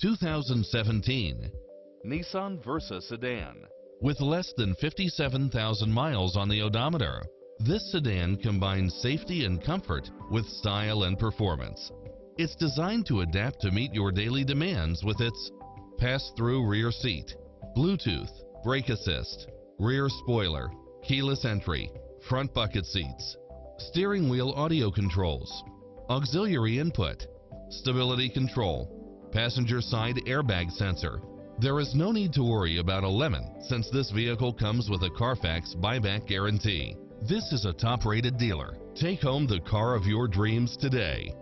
2017 Nissan Versa sedan. with less than 57,000 miles on the odometer. This sedan combines safety and comfort with style and performance. It's designed to adapt to meet your daily demands with its pass-through rear seat, Bluetooth, brake assist, rear spoiler, keyless entry, front bucket seats, steering wheel audio controls, auxiliary input, stability control, passenger side airbag sensor. There is no need to worry about a lemon since this vehicle comes with a Carfax buyback guarantee. This is a top-rated dealer. Take home the car of your dreams today.